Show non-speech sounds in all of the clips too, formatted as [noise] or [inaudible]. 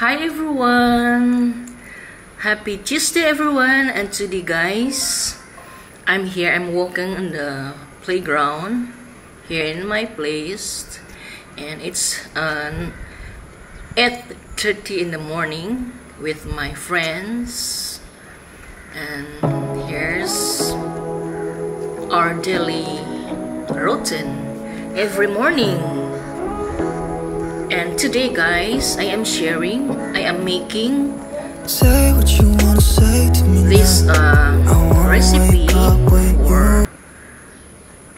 Hi everyone! Happy Tuesday everyone. And today guys I'm here. I'm walking on the playground here in my place. And it's um, 8.30 in the morning with my friends. And here's our daily routine every morning and today guys I am sharing I am making this uh, recipe for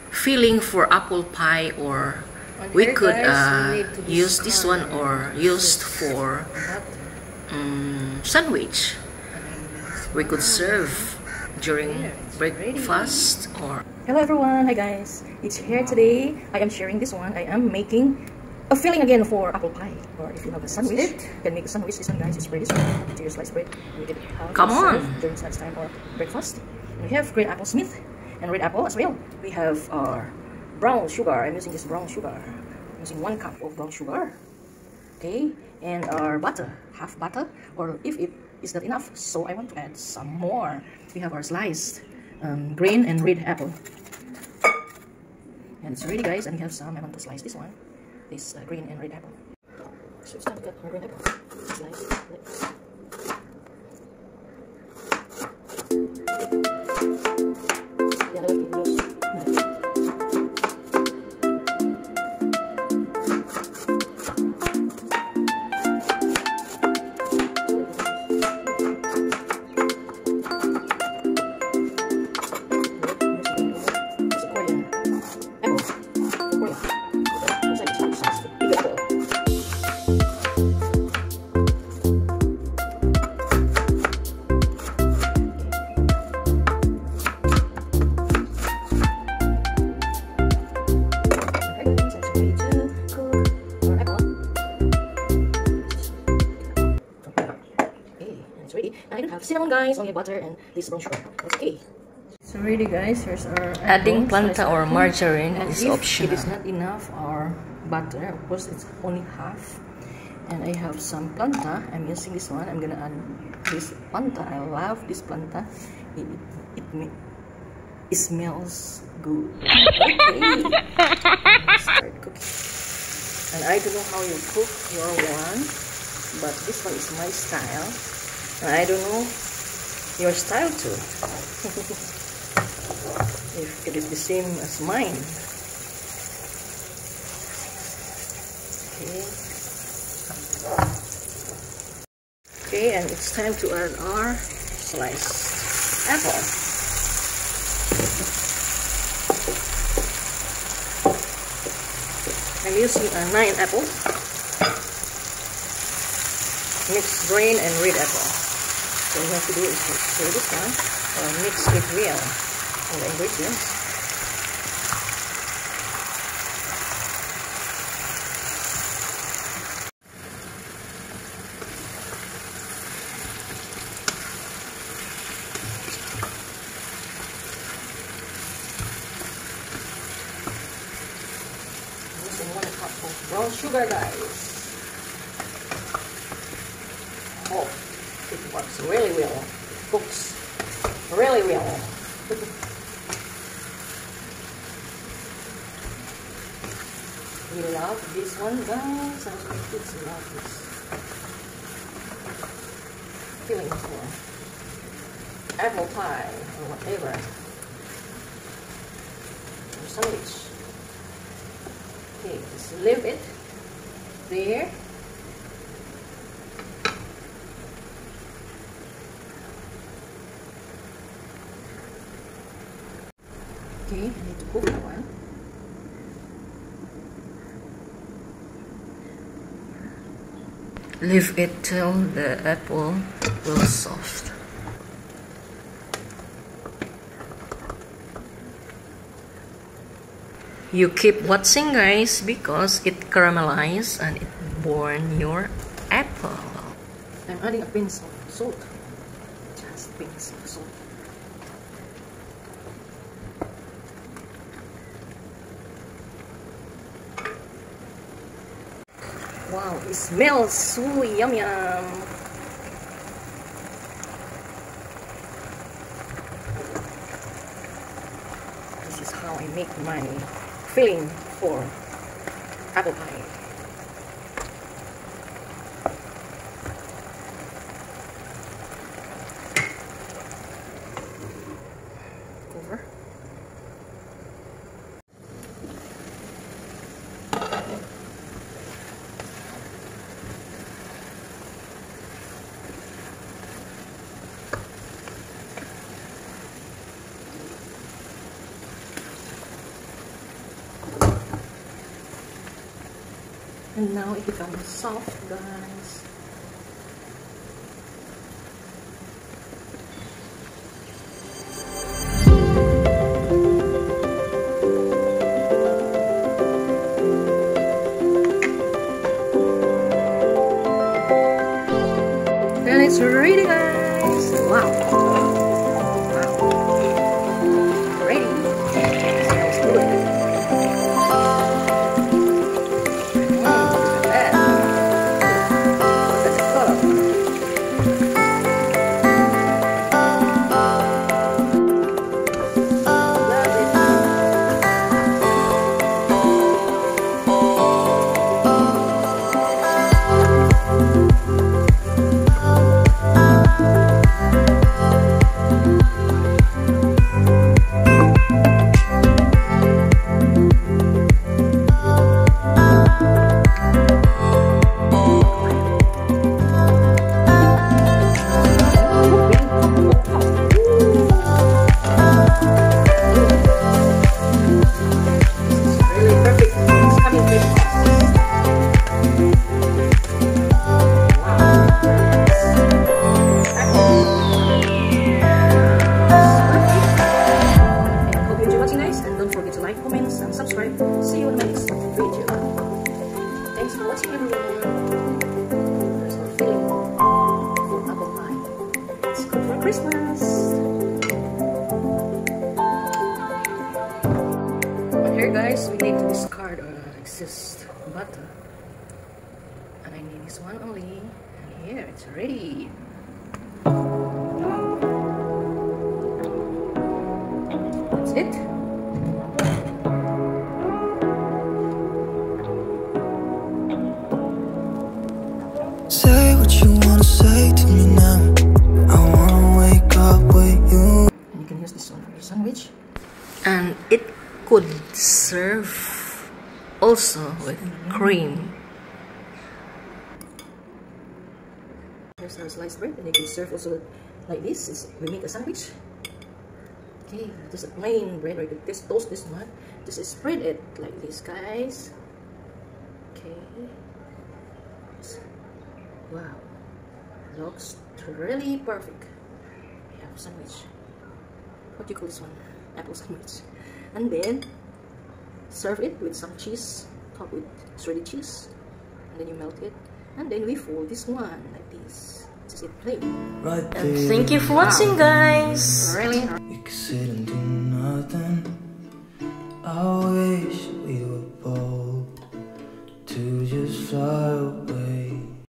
filling for apple pie or we could uh, use this one or used for um, sandwich. We could serve during breakfast or hello everyone. Hi guys. It's here today. I am sharing this one. I am making a filling again for apple pie. Or if you have a sandwich you can make a sandwich. This one guys it's pretty small into your sliced bread you can have come on. during time or breakfast. And we have green apple smith and red apple as well. We have our brown sugar. I'm using this brown sugar. I'm using one cup of brown sugar. Okay and our butter half butter or if it is not enough so i want to add some more. We have our sliced um, green and red apple. And it's ready guys and we have some. I want to slice this one this uh, green and red apple. So it's time to cut our apple. Slice cinnamon guys, only butter and this brown sugar. okay. So ready guys, here's our adding planta or margarine and is if optional. it is not enough our butter, of course it's only half. And I have some planta. I'm using this one. I'm gonna add this planta. I love this planta. It it, it, it smells good. [laughs] Okay. Start cooking. And I don't know how you cook your one, but this one is my style. I don't know your style too. [laughs] if it is the same as mine. Okay. Okay, and it's time to add our sliced apple. I'm using a nine apple. Mixed green and red apple. So you have to do is stir this one or uh, mix it well all the ingredients. Using brown sugar guys. Works really well. Books, really well. we love this one, guys. Our kids love this. Feeling for apple pie or whatever. Or sandwich. Okay, just leave it there Okay, I need to cook one. Leave it till the apple will soft. You keep watching guys because it caramelizes and it burn your apple. I'm adding a pinch of salt. Just pinch of salt. Wow, it smells so yum yum. This is how I make my filling for apple pie. And now it becomes soft, guys. And it's ready, guys. Wow. Here guys, we need to discard our uh, excess butter. And I need this one only. And here, it's ready. Could serve also with cream. Here's our sliced bread, and you can serve also like this. Is we make a sandwich. Okay, just a plain bread, or just toast this one. Just spread it like this, guys. Okay. Wow, looks really perfect. We have sandwich. What do you call this one? Apple sandwich. And then serve it with some cheese, top with shredded cheese, and then you melt it. And then we fold this one like this. Just it plain. Right And there. thank you for watching, guys. Really? We could sit do nothing. I wish we were bold to just fly away.